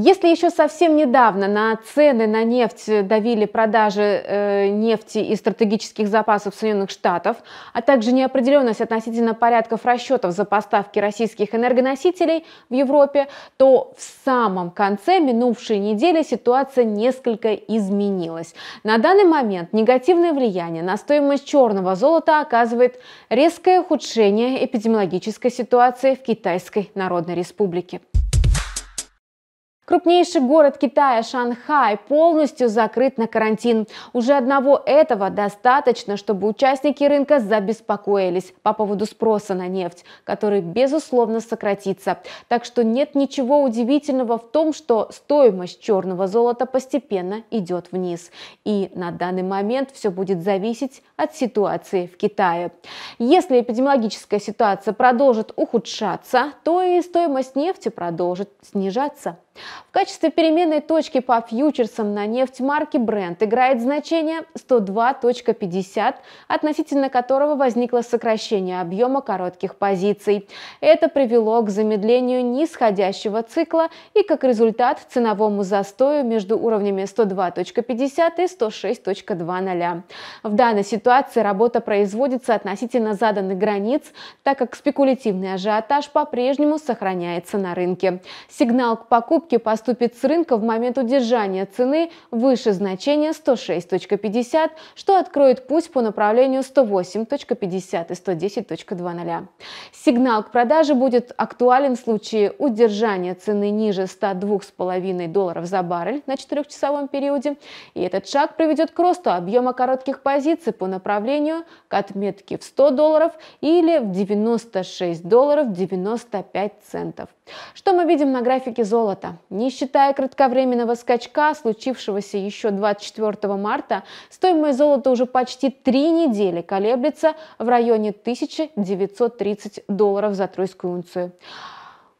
Если еще совсем недавно на цены на нефть давили продажи э, нефти и стратегических запасов Соединенных Штатов, а также неопределенность относительно порядков расчетов за поставки российских энергоносителей в Европе, то в самом конце минувшей недели ситуация несколько изменилась. На данный момент негативное влияние на стоимость черного золота оказывает резкое ухудшение эпидемиологической ситуации в Китайской Народной Республике. Крупнейший город Китая, Шанхай, полностью закрыт на карантин. Уже одного этого достаточно, чтобы участники рынка забеспокоились по поводу спроса на нефть, который, безусловно, сократится. Так что нет ничего удивительного в том, что стоимость черного золота постепенно идет вниз. И на данный момент все будет зависеть от ситуации в Китае. Если эпидемиологическая ситуация продолжит ухудшаться, то и стоимость нефти продолжит снижаться. В качестве переменной точки по фьючерсам на нефть марки Brent играет значение 102.50, относительно которого возникло сокращение объема коротких позиций. Это привело к замедлению нисходящего цикла и как результат ценовому застою между уровнями 102.50 и 106.20. В данной ситуации работа производится относительно заданных границ, так как спекулятивный ажиотаж по-прежнему сохраняется на рынке. Сигнал к покупке покупки поступит с рынка в момент удержания цены выше значения 106.50, что откроет путь по направлению 108.50 и 110.20. Сигнал к продаже будет актуален в случае удержания цены ниже 102,5 долларов за баррель на 4-часовом периоде, и этот шаг приведет к росту объема коротких позиций по направлению к отметке в 100 долларов или в 96 долларов 95 центов. Что мы видим на графике золота? Не считая кратковременного скачка, случившегося еще 24 марта, стоимость золота уже почти три недели колеблется в районе 1930 долларов за тройскую унцию.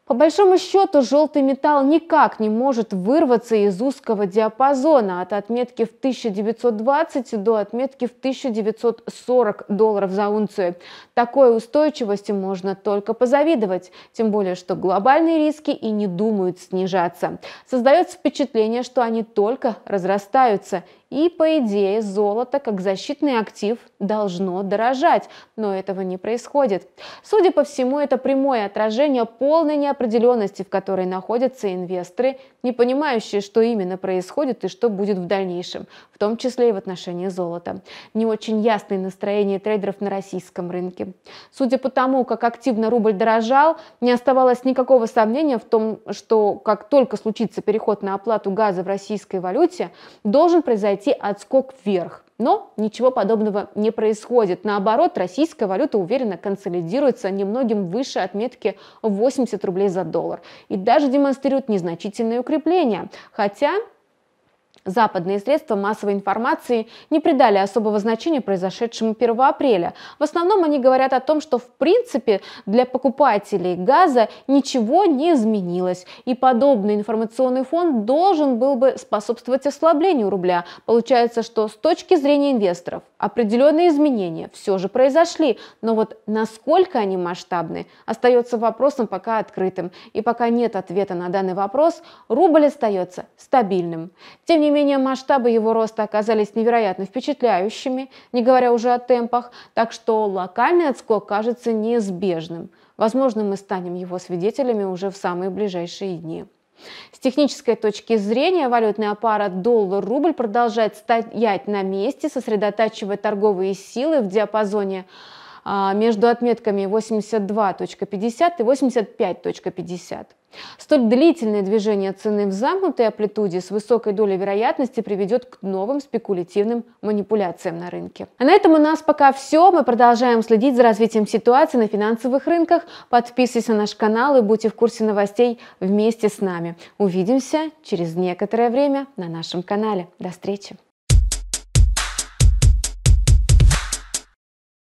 По большому счету, желтый металл никак не может вырваться из узкого диапазона от отметки в 1920 до отметки в 1940 долларов за унцию. Такой устойчивости можно только позавидовать, тем более, что глобальные риски и не думают снижаться. Создается впечатление, что они только разрастаются – и, по идее, золото как защитный актив должно дорожать, но этого не происходит. Судя по всему, это прямое отражение полной неопределенности, в которой находятся инвесторы, не понимающие, что именно происходит и что будет в дальнейшем, в том числе и в отношении золота. Не очень ясное настроение трейдеров на российском рынке. Судя по тому, как активно рубль дорожал, не оставалось никакого сомнения в том, что как только случится переход на оплату газа в российской валюте, должен произойти отскок вверх. Но ничего подобного не происходит. Наоборот, российская валюта уверенно консолидируется немногим выше отметки 80 рублей за доллар и даже демонстрирует незначительные укрепления. Хотя Западные средства массовой информации не придали особого значения произошедшему 1 апреля. В основном они говорят о том, что в принципе для покупателей газа ничего не изменилось, и подобный информационный фон должен был бы способствовать ослаблению рубля. Получается, что с точки зрения инвесторов определенные изменения все же произошли, но вот насколько они масштабны, остается вопросом пока открытым. И пока нет ответа на данный вопрос, рубль остается стабильным. Тем не менее, менее, масштабы его роста оказались невероятно впечатляющими, не говоря уже о темпах, так что локальный отскок кажется неизбежным. Возможно, мы станем его свидетелями уже в самые ближайшие дни. С технической точки зрения валютный аппарат доллар-рубль продолжает стоять на месте, сосредотачивая торговые силы в диапазоне а, между отметками 82.50 и 85.50. Столь длительное движение цены в замкнутой амплитуде с высокой долей вероятности приведет к новым спекулятивным манипуляциям на рынке. А на этом у нас пока все. Мы продолжаем следить за развитием ситуации на финансовых рынках. Подписывайтесь на наш канал и будьте в курсе новостей вместе с нами. Увидимся через некоторое время на нашем канале. До встречи!